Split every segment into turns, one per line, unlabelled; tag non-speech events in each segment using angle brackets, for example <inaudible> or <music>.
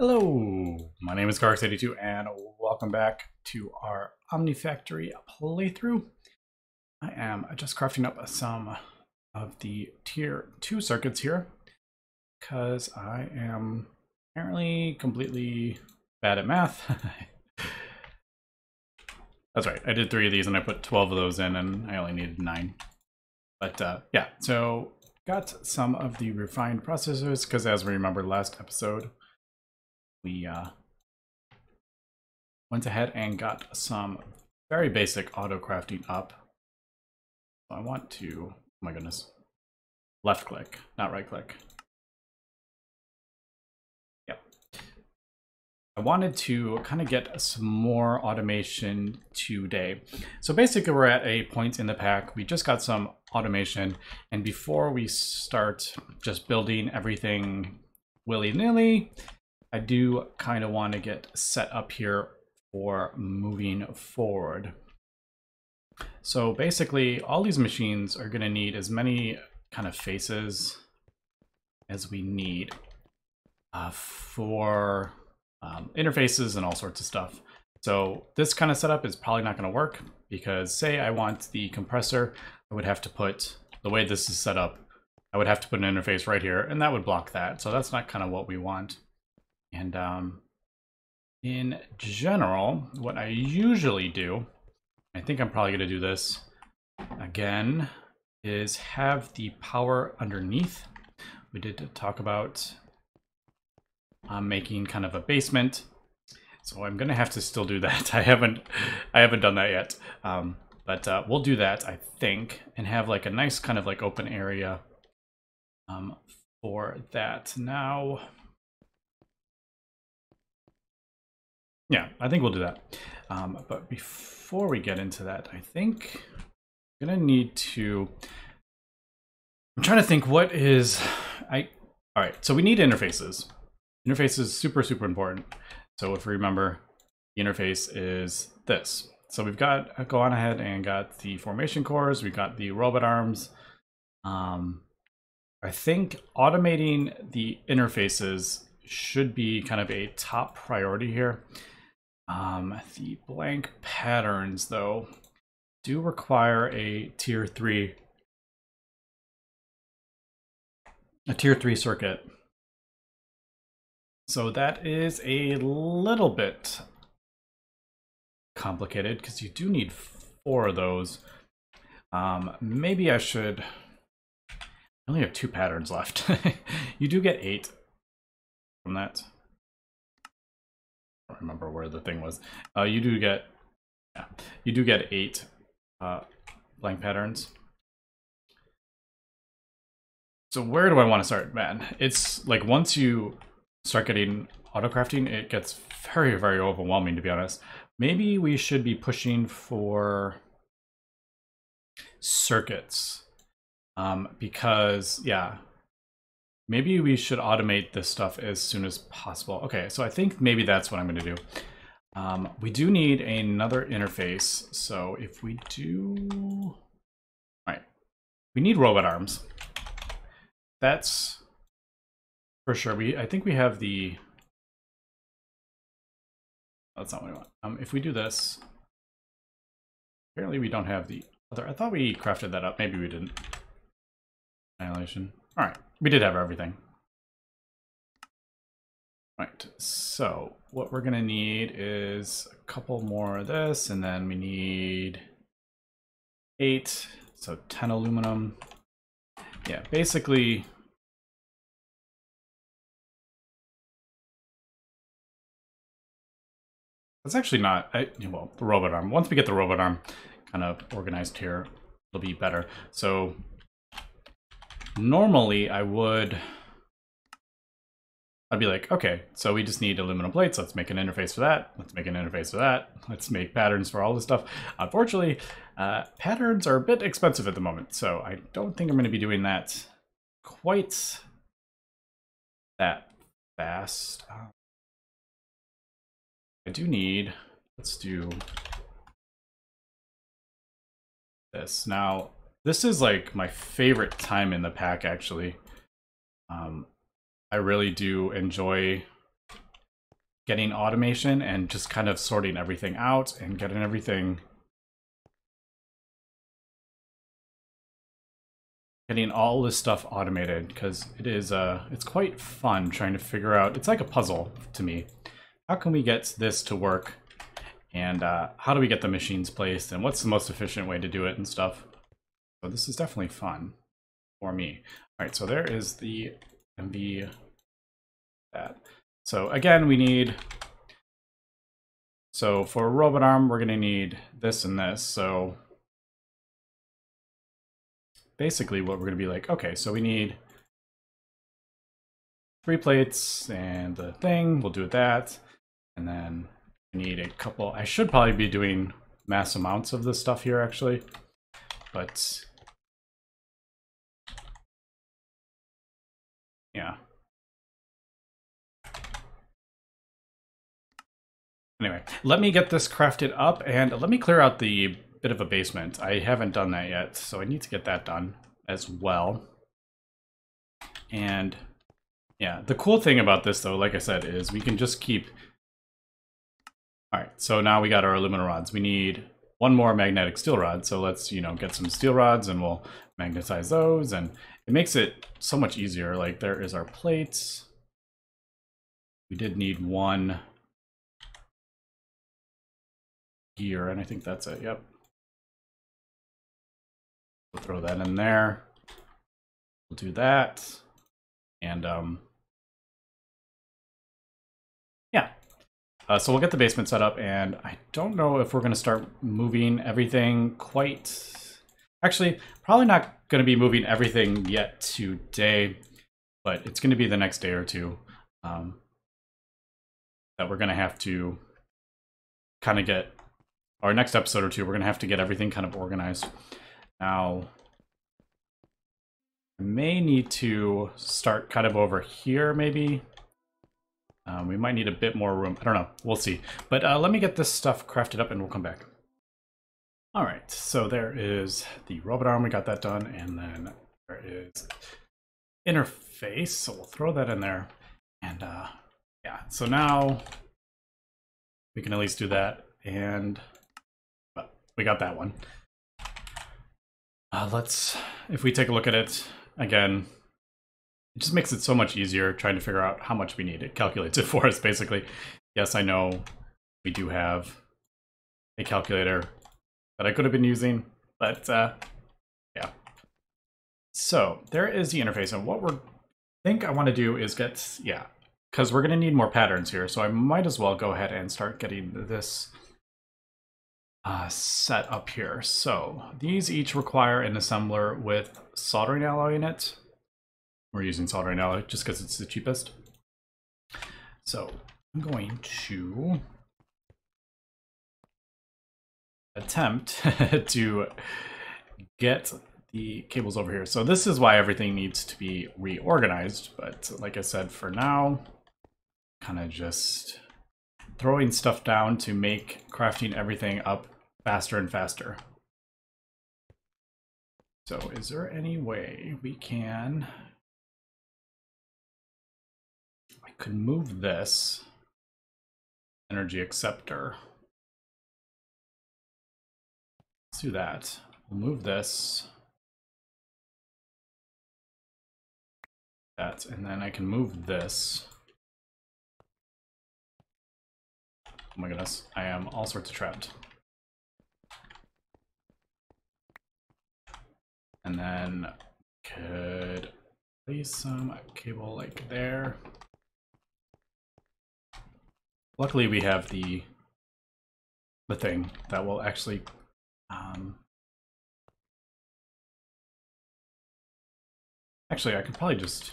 Hello, my name is Kharax82 and welcome back to our OmniFactory playthrough. I am just crafting up some of the tier 2 circuits here because I am apparently completely bad at math. <laughs> That's right, I did three of these and I put 12 of those in and I only needed nine. But uh, yeah, so got some of the refined processors because as we remember last episode, we uh, went ahead and got some very basic auto crafting up. So I want to, oh my goodness, left click, not right click. Yep. I wanted to kind of get some more automation today. So basically we're at a point in the pack. We just got some automation and before we start just building everything willy-nilly, I do kind of want to get set up here for moving forward. So basically, all these machines are going to need as many kind of faces as we need uh, for um, interfaces and all sorts of stuff. So this kind of setup is probably not going to work because say I want the compressor, I would have to put, the way this is set up, I would have to put an interface right here and that would block that. So that's not kind of what we want. And um, in general, what I usually do, I think I'm probably going to do this again, is have the power underneath. We did talk about um, making kind of a basement. So I'm gonna have to still do that. <laughs> I haven't, I haven't done that yet. Um, but uh, we'll do that, I think, and have like a nice kind of like open area um, for that. Now, Yeah, I think we'll do that. Um, but before we get into that, I think I'm gonna need to. I'm trying to think what is I. All right, so we need interfaces. Interface is super super important. So if we remember, the interface is this. So we've got uh, go on ahead and got the formation cores. We've got the robot arms. Um, I think automating the interfaces should be kind of a top priority here. Um, the blank patterns, though, do require a tier 3 a tier 3 circuit. So that is a little bit complicated because you do need four of those. Um, maybe I should... I only have two patterns left. <laughs> you do get eight from that remember where the thing was. Uh, you do get, yeah, you do get eight uh, blank patterns. So where do I want to start, man? It's like once you start getting autocrafting, it gets very, very overwhelming, to be honest. Maybe we should be pushing for circuits. Um, because, yeah, Maybe we should automate this stuff as soon as possible. Okay, so I think maybe that's what I'm going to do. Um, we do need another interface. So if we do... All right. We need robot arms. That's for sure. We I think we have the... That's not what we want. Um, if we do this... Apparently we don't have the other... I thought we crafted that up. Maybe we didn't. Annihilation. All right, we did have everything. Right, so what we're gonna need is a couple more of this, and then we need eight, so 10 aluminum. Yeah, basically, That's actually not, I, well, the robot arm. Once we get the robot arm kind of organized here, it'll be better. So normally I would I'd be like, okay, so we just need aluminum plates. Let's make an interface for that. Let's make an interface for that. Let's make patterns for all this stuff. Unfortunately, uh, patterns are a bit expensive at the moment, so I don't think I'm going to be doing that quite that fast. I do need, let's do this. Now, this is like my favorite time in the pack, actually. Um, I really do enjoy getting automation and just kind of sorting everything out and getting everything getting all this stuff automated because it is uh it's quite fun trying to figure out it's like a puzzle to me. How can we get this to work? And uh, how do we get the machines placed? And what's the most efficient way to do it and stuff this is definitely fun for me. All right so there is the mv that so again we need so for a robot arm we're going to need this and this. So basically what we're going to be like, okay, so we need three plates and the thing, we'll do that. And then we need a couple, I should probably be doing mass amounts of this stuff here actually, but yeah. Anyway, let me get this crafted up and let me clear out the bit of a basement. I haven't done that yet, so I need to get that done as well. And yeah, the cool thing about this though, like I said, is we can just keep... Alright, so now we got our aluminum rods. We need one more magnetic steel rod, so let's, you know, get some steel rods and we'll magnetize those, and it makes it so much easier. Like, there is our plates. We did need one gear, and I think that's it, yep. We'll throw that in there. We'll do that. And um, yeah. Uh, so we'll get the basement set up and I don't know if we're going to start moving everything quite... Actually, probably not going to be moving everything yet today, but it's going to be the next day or two um, that we're going to have to kind of get, our next episode or two, we're going to have to get everything kind of organized. Now, I may need to start kind of over here, maybe. Um, we might need a bit more room. I don't know. We'll see. But uh, let me get this stuff crafted up and we'll come back. All right, so there is the robot arm. We got that done. And then there is interface. So we'll throw that in there. And uh, yeah, so now we can at least do that. And we got that one. Uh, let's, if we take a look at it again, it just makes it so much easier trying to figure out how much we need. It calculates it <laughs> for us, basically. Yes, I know we do have a calculator that I could have been using, but uh, yeah. So there is the interface, and what we think I want to do is get, yeah, because we're going to need more patterns here, so I might as well go ahead and start getting this uh, set up here. So these each require an assembler with soldering alloy in it. We're using soldering alloy just because it's the cheapest. So I'm going to attempt <laughs> to get the cables over here. So this is why everything needs to be reorganized. But like I said, for now, kind of just throwing stuff down to make crafting everything up faster and faster. So is there any way we can... I could move this energy acceptor. Do that. We'll move this. That, and then I can move this. Oh my goodness, I am all sorts of trapped. And then could place some cable like there. Luckily we have the the thing that will actually um, actually I could probably just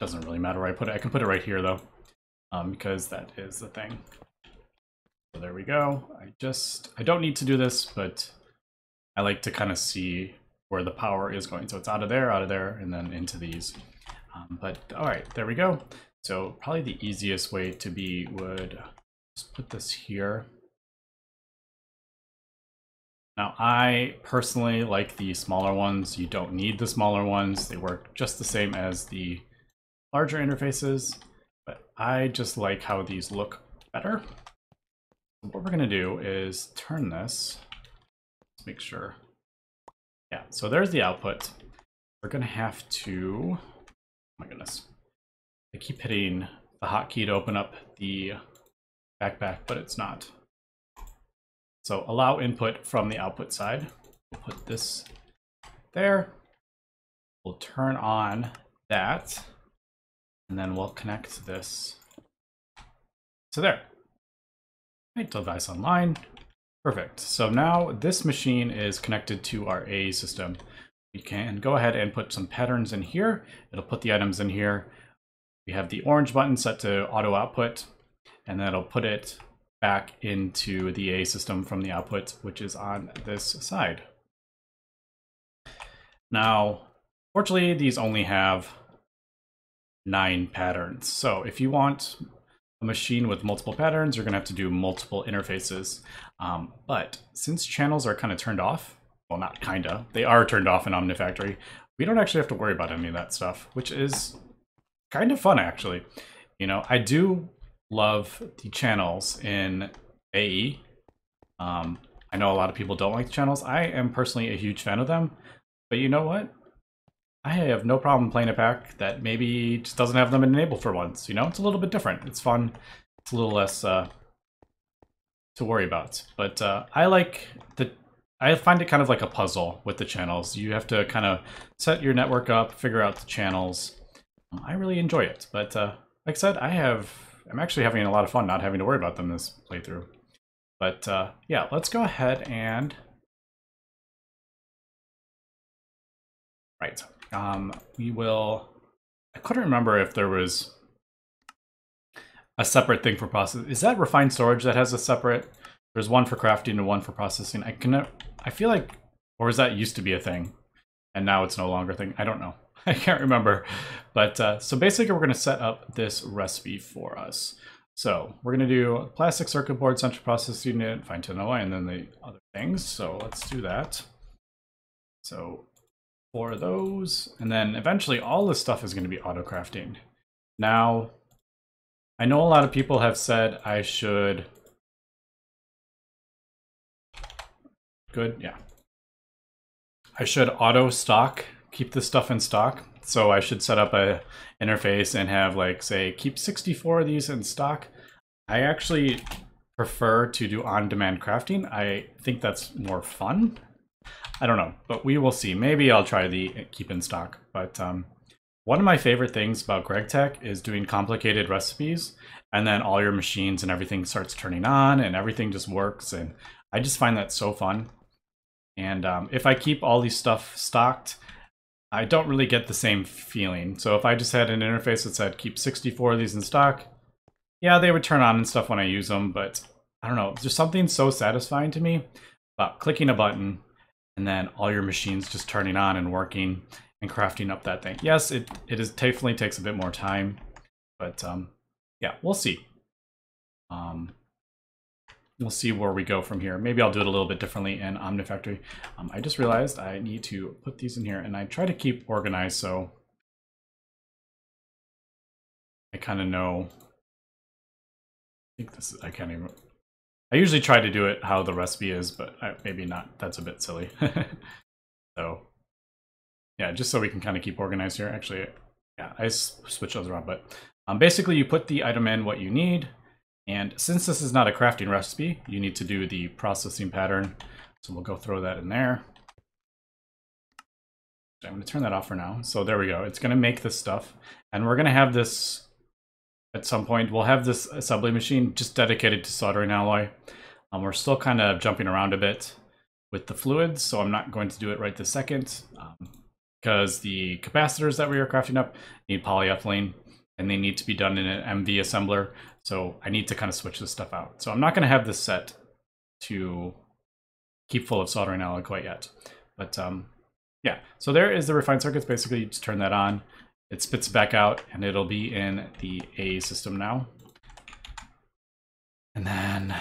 doesn't really matter where I put it. I can put it right here though um, because that is the thing. So there we go. I just, I don't need to do this, but I like to kind of see where the power is going. So it's out of there, out of there, and then into these. Um, but all right, there we go. So probably the easiest way to be would just put this here. Now I personally like the smaller ones. You don't need the smaller ones. They work just the same as the larger interfaces. but I just like how these look better. What we're gonna do is turn this, let's make sure. Yeah, so there's the output. We're gonna have to, oh my goodness. I keep hitting the hotkey to open up the backpack, but it's not. So allow input from the output side. We'll put this there. We'll turn on that, and then we'll connect this to there. Right, device online. Perfect. So now this machine is connected to our AE system. We can go ahead and put some patterns in here. It'll put the items in here. We have the orange button set to auto output, and then it'll put it back into the AE system from the output, which is on this side. Now, fortunately, these only have nine patterns. So if you want a machine with multiple patterns, you're gonna have to do multiple interfaces. Um, but since channels are kind of turned off, well, not kinda, they are turned off in OmniFactory, we don't actually have to worry about any of that stuff, which is kind of fun actually. You know, I do love the channels in AE. Um, I know a lot of people don't like the channels. I am personally a huge fan of them, but you know what? I have no problem playing a pack that maybe just doesn't have them enabled for once. You know, it's a little bit different. It's fun. It's a little less uh, to worry about. But uh, I like the. I find it kind of like a puzzle with the channels. You have to kind of set your network up, figure out the channels, I really enjoy it. But uh, like I said, I have I'm actually having a lot of fun not having to worry about them this playthrough. But uh, yeah, let's go ahead and right. Um, we will. I couldn't remember if there was a separate thing for process. Is that refined storage that has a separate? There's one for crafting and one for processing. I can. I feel like, or is that used to be a thing, and now it's no longer a thing? I don't know. <laughs> I can't remember. But uh, so basically we're going to set up this recipe for us. So we're going to do plastic circuit board, central processing unit, fine tune alloy, and then the other things. So let's do that. So for those, and then eventually all this stuff is going to be auto crafting. Now, I know a lot of people have said I should. Good, yeah. I should auto stock keep this stuff in stock. So I should set up a interface and have like say keep 64 of these in stock. I actually prefer to do on-demand crafting. I think that's more fun. I don't know, but we will see. Maybe I'll try the keep in stock. But um, one of my favorite things about GregTech is doing complicated recipes and then all your machines and everything starts turning on and everything just works. And I just find that so fun. And um, if I keep all these stuff stocked, I don't really get the same feeling. So if I just had an interface that said keep 64 of these in stock, yeah, they would turn on and stuff when I use them, but I don't know. There's something so satisfying to me about clicking a button and then all your machines just turning on and working and crafting up that thing. Yes, it, it is definitely takes a bit more time, but um, yeah, we'll see. Um, we'll see where we go from here. Maybe I'll do it a little bit differently in OmniFactory. Um, I just realized I need to put these in here and I try to keep organized so I kind of know. I think this is, I can't even. I usually try to do it how the recipe is, but I, maybe not. That's a bit silly. <laughs> so yeah, just so we can kind of keep organized here. Actually, yeah, I switch those around, but um, basically you put the item in what you need. And since this is not a crafting recipe, you need to do the processing pattern. So we'll go throw that in there. I'm going to turn that off for now. So there we go. It's going to make this stuff. And we're going to have this at some point. We'll have this assembly machine just dedicated to soldering alloy. Um, we're still kind of jumping around a bit with the fluids, so I'm not going to do it right this second um, because the capacitors that we are crafting up need polyethylene and they need to be done in an MV assembler. So I need to kind of switch this stuff out. So I'm not going to have this set to keep full of soldering alloy quite yet. But um, yeah, so there is the refined circuits. Basically, you just turn that on. It spits back out, and it'll be in the AE system now. And then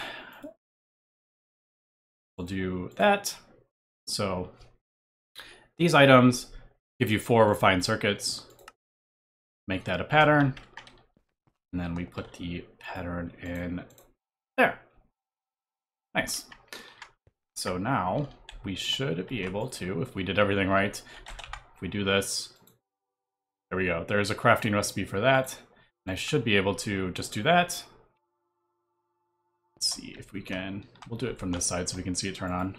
we'll do that. So these items give you four refined circuits. Make that a pattern. And then we put the pattern in there. Nice. So now we should be able to, if we did everything right, if we do this, there we go. There's a crafting recipe for that. And I should be able to just do that. Let's see if we can, we'll do it from this side so we can see it turn on.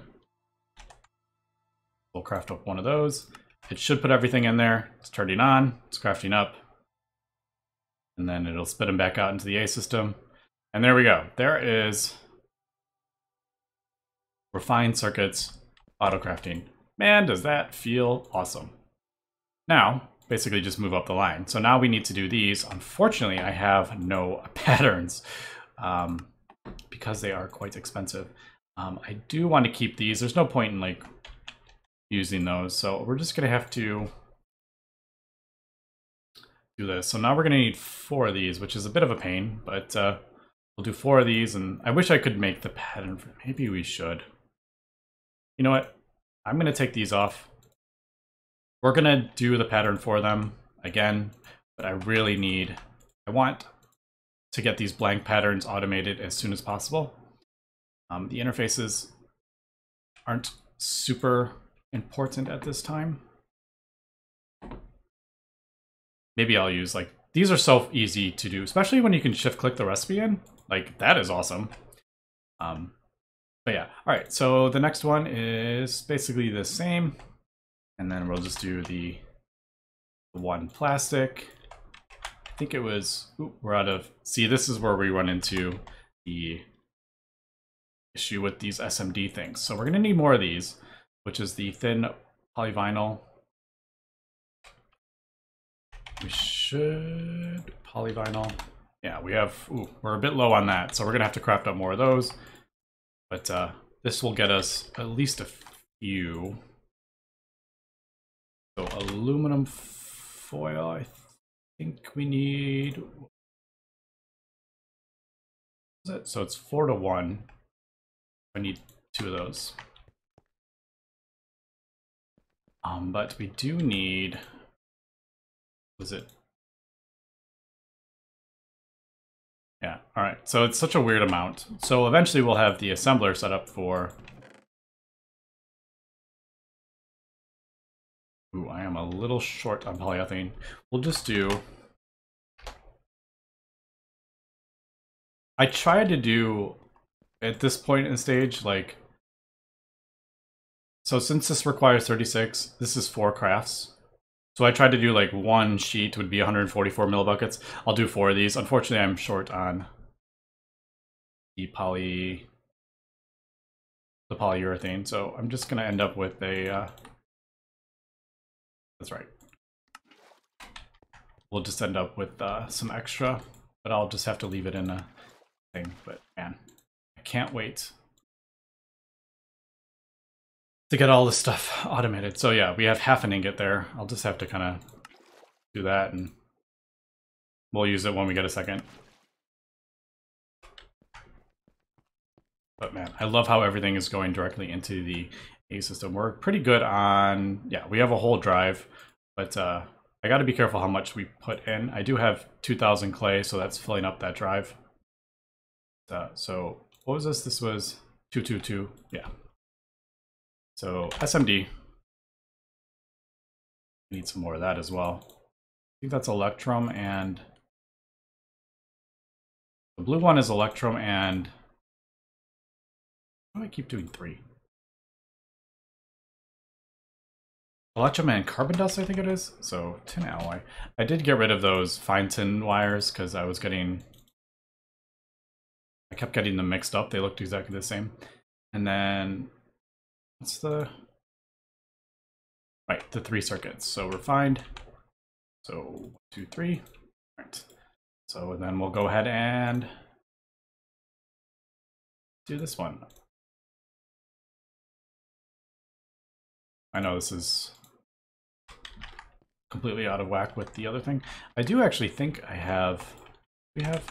We'll craft up one of those. It should put everything in there. It's turning on, it's crafting up. And then it'll spit them back out into the AE system. And there we go. There is refined circuits auto crafting. Man, does that feel awesome. Now, basically just move up the line. So now we need to do these. Unfortunately, I have no <laughs> patterns um, because they are quite expensive. Um, I do want to keep these. There's no point in like using those. So we're just going to have to do this. So now we're going to need four of these, which is a bit of a pain, but uh, we'll do four of these. And I wish I could make the pattern. For, maybe we should. You know what? I'm going to take these off. We're going to do the pattern for them again, but I really need, I want to get these blank patterns automated as soon as possible. Um, the interfaces aren't super important at this time. Maybe I'll use like, these are so easy to do, especially when you can shift click the recipe in. Like that is awesome. Um, but yeah, all right, so the next one is basically the same. And then we'll just do the, one plastic. I think it was, ooh, we're out of, see, this is where we run into the issue with these SMD things. So we're gonna need more of these, which is the thin polyvinyl. We should, polyvinyl. Yeah, we have, ooh, we're a bit low on that. So we're gonna have to craft up more of those. But uh, this will get us at least a few. So aluminum foil, I think we need. It? So it's four to one. I need two of those. Um, but we do need. Was it Yeah, all right. So it's such a weird amount. So eventually we'll have the assembler set up for... Ooh, I am a little short on polyethylene. We'll just do... I tried to do, at this point in stage, like... So since this requires 36, this is four crafts. So I tried to do like one sheet would be 144 millibuckets. I'll do four of these. Unfortunately, I'm short on the poly the polyurethane, so I'm just gonna end up with a. Uh, that's right. We'll just end up with uh, some extra, but I'll just have to leave it in a thing. But man, I can't wait to get all this stuff <laughs> automated. So yeah, we have half an ingot there. I'll just have to kind of do that and we'll use it when we get a second. But man, I love how everything is going directly into the AE system. We're pretty good on, yeah, we have a whole drive, but uh, I got to be careful how much we put in. I do have 2000 clay, so that's filling up that drive. Uh, so what was this? This was 222, yeah. So SMD. Need some more of that as well. I think that's Electrum and the blue one is Electrum and why do I keep doing three? Electrum and carbon dust, I think it is. So tin alloy. I did get rid of those fine tin wires because I was getting I kept getting them mixed up. They looked exactly the same. And then What's the... Right, the three circuits. So refined. So two, three. All right. So then we'll go ahead and do this one. I know this is completely out of whack with the other thing. I do actually think I have, we have,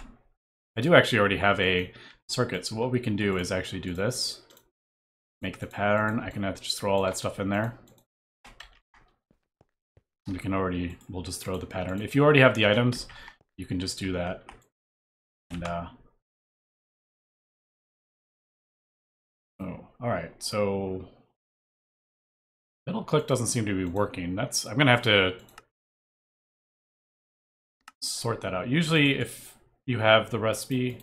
I do actually already have a circuit. So what we can do is actually do this make the pattern. I can to just throw all that stuff in there. We can already, we'll just throw the pattern. If you already have the items, you can just do that. And uh Oh, all right. So middle click doesn't seem to be working. That's I'm gonna have to sort that out. Usually if you have the recipe,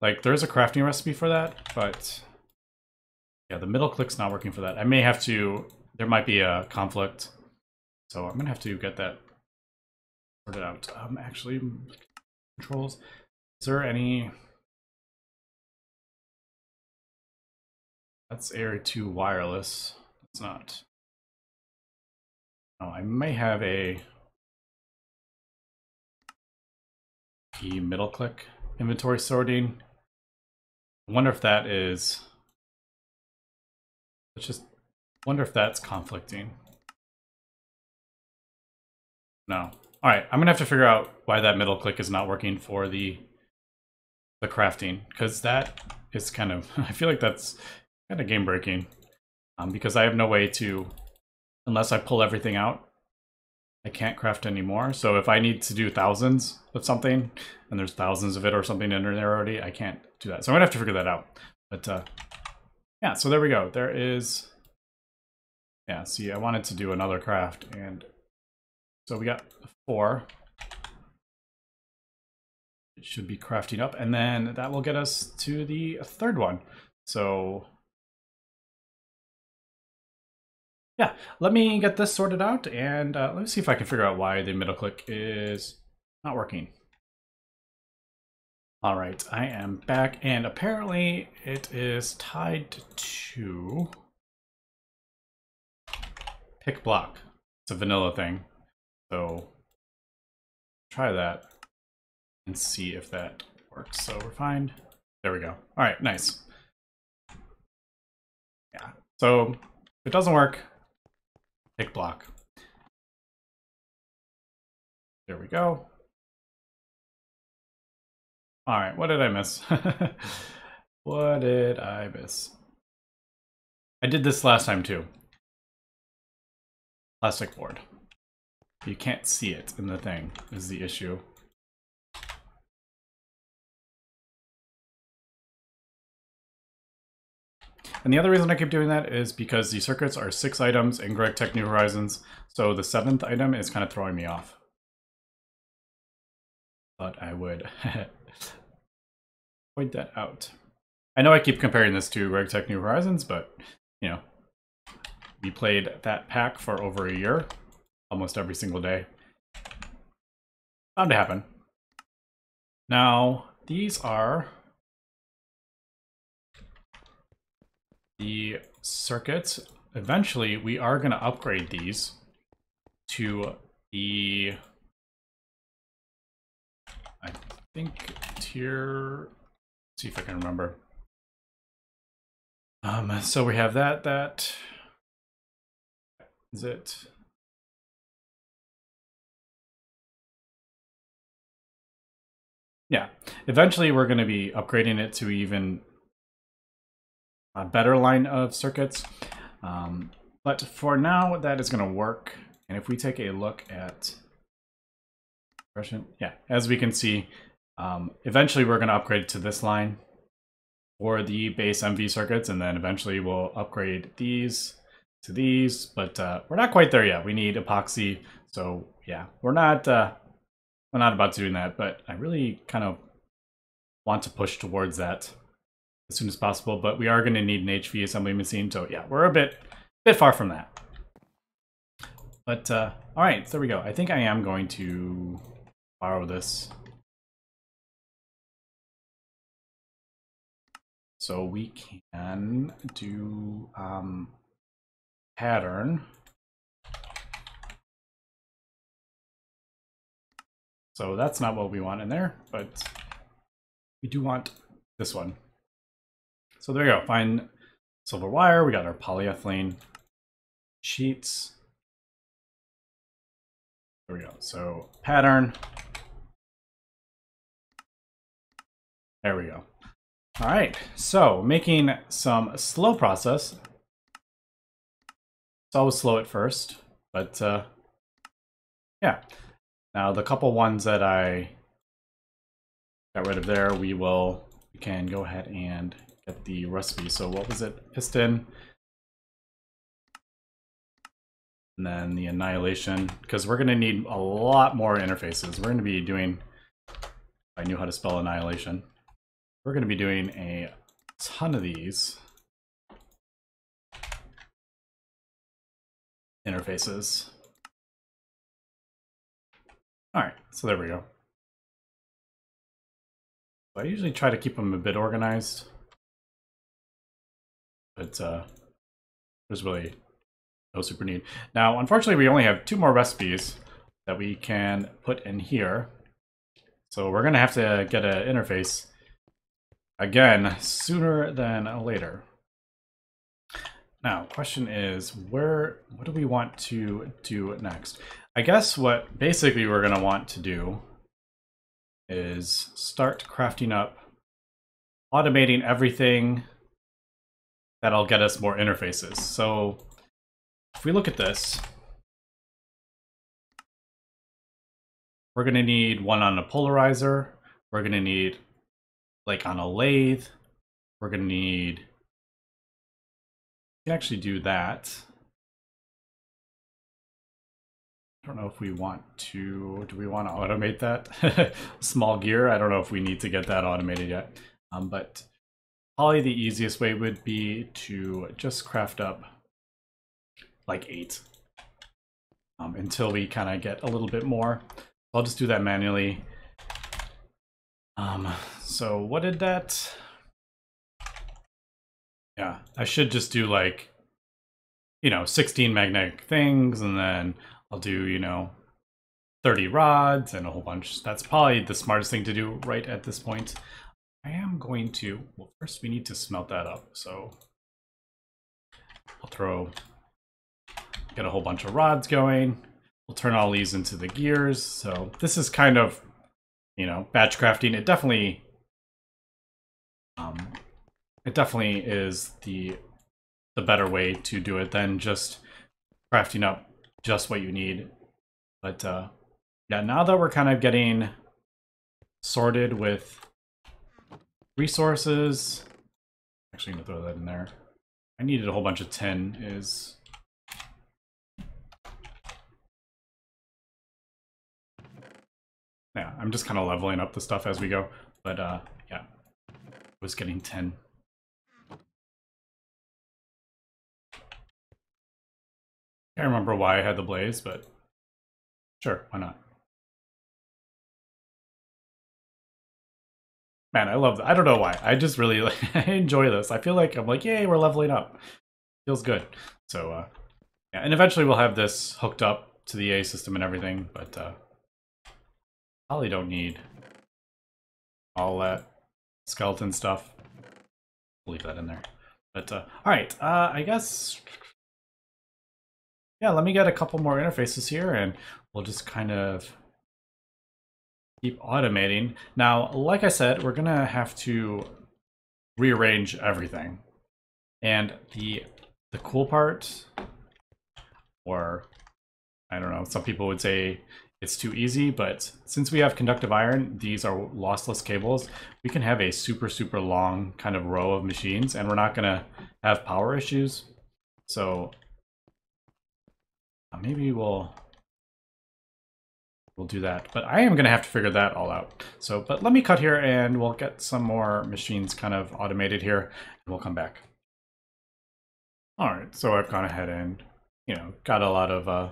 like there's a crafting recipe for that, but yeah, the middle click's not working for that. I may have to, there might be a conflict. So I'm gonna have to get that sorted out. Um, actually, controls, is there any, that's AE2 wireless. It's not. Oh, I may have a key middle click inventory sorting. I wonder if that is. Let's just wonder if that's conflicting. No. All right, I'm gonna have to figure out why that middle click is not working for the the crafting because that is kind of <laughs> I feel like that's kind of game breaking um, because I have no way to unless I pull everything out I can't craft anymore. So if I need to do thousands of something, and there's thousands of it or something in there already, I can't do that. So I'm gonna have to figure that out. But uh, yeah, so there we go. There is, yeah, see, I wanted to do another craft, and so we got four. It should be crafting up, and then that will get us to the third one. So yeah, let me get this sorted out and uh, let me see if I can figure out why the middle click is not working. All right, I am back and apparently it is tied to pick block. It's a vanilla thing. So try that and see if that works. So we're fine. There we go. All right, nice. Yeah, so if it doesn't work, Pick block. There we go. All right, what did I miss? <laughs> what did I miss? I did this last time too. Plastic board. You can't see it in the thing is the issue. And the other reason I keep doing that is because the circuits are six items in GregTech New Horizons, so the seventh item is kind of throwing me off. But I would <laughs> point that out. I know I keep comparing this to GregTech New Horizons, but, you know, we played that pack for over a year, almost every single day. Bound to happen. Now, these are the circuits, eventually we are going to upgrade these to the, I think tier, see if I can remember. Um, so we have that, that, is it? Yeah, eventually we're going to be upgrading it to even a better line of circuits. Um, but for now, that is going to work. And if we take a look at yeah, as we can see, um, eventually we're going to upgrade to this line for the base MV circuits, and then eventually we'll upgrade these to these, but uh, we're not quite there yet. We need epoxy, so yeah, we're not uh, we're not about to do that, but I really kind of want to push towards that as soon as possible, but we are going to need an HV assembly machine. So yeah, we're a bit, bit far from that. But uh, all right, there we go. I think I am going to borrow this. So we can do um, pattern. So that's not what we want in there, but we do want this one. So there we go. Fine silver wire. We got our polyethylene sheets. There we go. So pattern. There we go. All right. So making some slow process. It's always slow at first, but uh, yeah. Now the couple ones that I got rid of there, we will, we can go ahead and get the recipe. So what was it? Piston. And then the annihilation, because we're going to need a lot more interfaces. We're going to be doing, I knew how to spell annihilation. We're going to be doing a ton of these interfaces. All right, so there we go. I usually try to keep them a bit organized, but uh, there's really no super need. Now, unfortunately, we only have two more recipes that we can put in here. So we're gonna have to get an interface again sooner than later. Now, question is, where, what do we want to do next? I guess what basically we're gonna want to do is start crafting up, automating everything that'll get us more interfaces. So if we look at this, we're going to need one on a polarizer. We're going to need like on a lathe. We're going to need, we actually do that. I don't know if we want to, do we want to automate that? <laughs> Small gear, I don't know if we need to get that automated yet. Um, but probably the easiest way would be to just craft up like eight um, until we kind of get a little bit more. I'll just do that manually. Um, so what did that? Yeah, I should just do like, you know, 16 magnetic things and then I'll do, you know, 30 rods and a whole bunch. That's probably the smartest thing to do right at this point. I am going to, well, first we need to smelt that up. So I'll throw get a whole bunch of rods going. We'll turn all these into the gears. So this is kind of, you know, batch crafting. It definitely, um, it definitely is the the better way to do it than just crafting up just what you need. But uh, yeah, now that we're kind of getting sorted with resources, actually gonna throw that in there. I needed a whole bunch of tin is yeah, I'm just kind of leveling up the stuff as we go. But uh, yeah, I was getting 10. Can't remember why I had the blaze, but sure, why not? Man, I love that. I don't know why. I just really like, <laughs> I enjoy this. I feel like I'm like, yay, we're leveling up. Feels good. So, uh, yeah, and eventually we'll have this hooked up to the AE system and everything, but uh, Probably don't need all that skeleton stuff. leave that in there. But, uh, alright, uh, I guess... Yeah, let me get a couple more interfaces here, and we'll just kind of keep automating. Now, like I said, we're going to have to rearrange everything. And the the cool part, or I don't know, some people would say it's too easy, but since we have conductive iron, these are lossless cables, we can have a super, super long kind of row of machines and we're not gonna have power issues. So uh, maybe we'll we'll do that. But I am gonna have to figure that all out. So, but let me cut here and we'll get some more machines kind of automated here and we'll come back. All right, so I've gone ahead and, you know, got a lot of uh,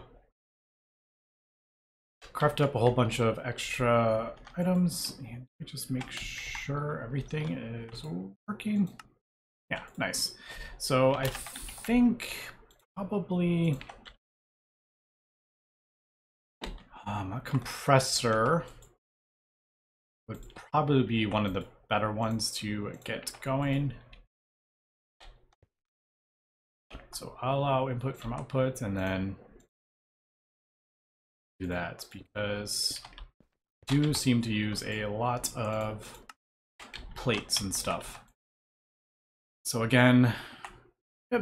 craft up a whole bunch of extra items and just make sure everything is working. Yeah, nice. So I think probably um, a compressor would probably be one of the better ones to get going. So I'll allow input from output and then do that because I do seem to use a lot of plates and stuff. So again,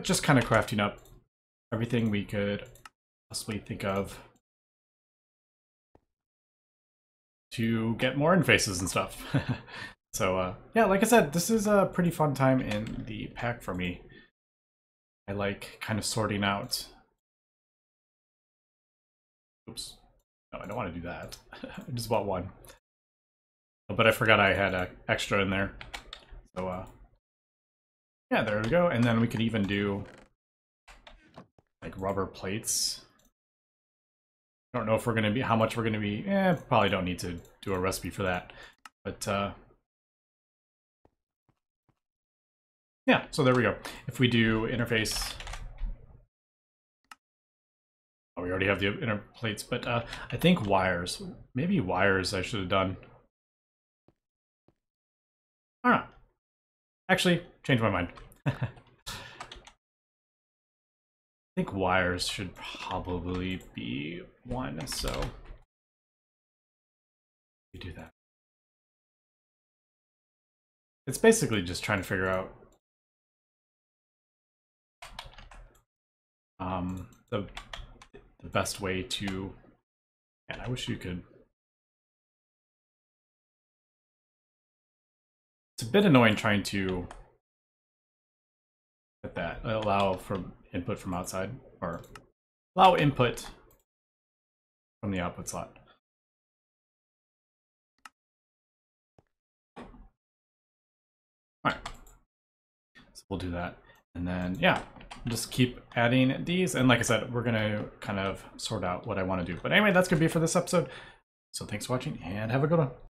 just kind of crafting up everything we could possibly think of to get more interfaces and stuff. <laughs> so uh, yeah, like I said, this is a pretty fun time in the pack for me. I like kind of sorting out. Oops. No, I don't want to do that. <laughs> I just bought one. But I forgot I had an extra in there. So uh, yeah, there we go. And then we could even do like rubber plates. I don't know if we're going to be, how much we're going to be, eh, probably don't need to do a recipe for that. But, uh, yeah, so there we go. If we do interface, oh, we already have the inner plates, but uh, I think wires, maybe wires I should have done. I. Actually, change my mind. <laughs> I think wires should probably be one, so we do that. It's basically just trying to figure out um, the the best way to. And I wish you could. It's a bit annoying trying to get that allow for input from outside or allow input from the output slot. All right, so we'll do that. And then, yeah, just keep adding these. And like I said, we're gonna kind of sort out what I wanna do. But anyway, that's gonna be for this episode. So thanks for watching and have a good one.